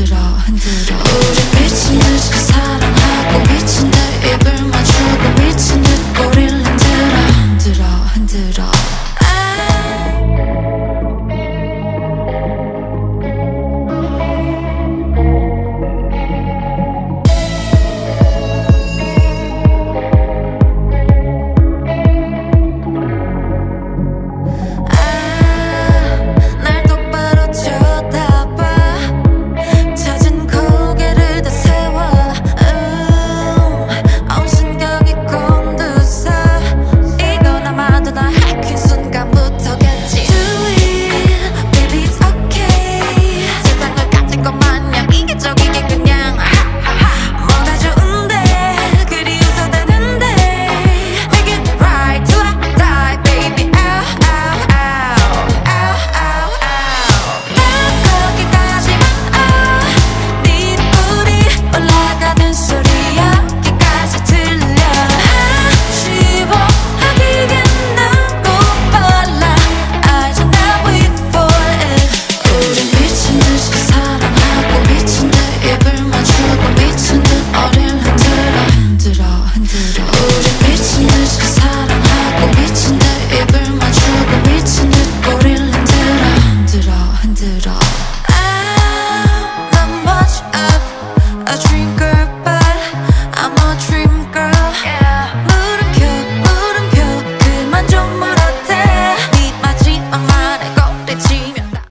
自找你自找。